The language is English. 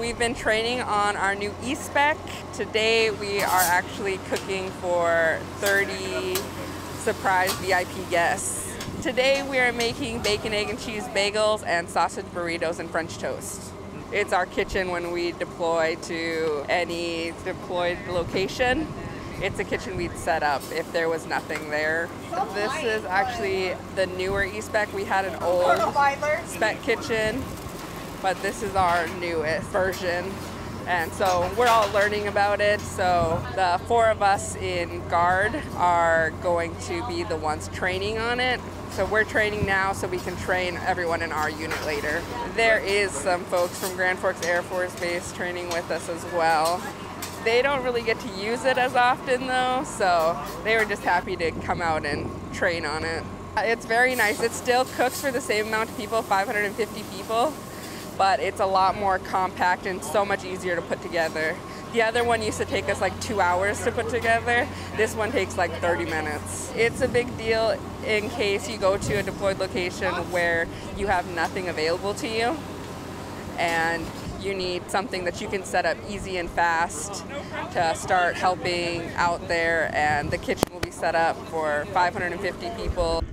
we've been training on our new ESPEK. Today we are actually cooking for 30 surprise VIP guests. Today we are making bacon, egg, and cheese bagels and sausage burritos and French toast. It's our kitchen when we deploy to any deployed location. It's a kitchen we'd set up if there was nothing there. This is actually the newer ESPEK. We had an old spec kitchen, but this is our newest version. And so we're all learning about it. So the four of us in guard are going to be the ones training on it. So we're training now so we can train everyone in our unit later. There is some folks from Grand Forks Air Force Base training with us as well. They don't really get to use it as often though, so they were just happy to come out and train on it. It's very nice. It still cooks for the same amount of people, 550 people, but it's a lot more compact and so much easier to put together. The other one used to take us like two hours to put together. This one takes like 30 minutes. It's a big deal in case you go to a deployed location where you have nothing available to you and you need something that you can set up easy and fast to start helping out there and the kitchen will be set up for 550 people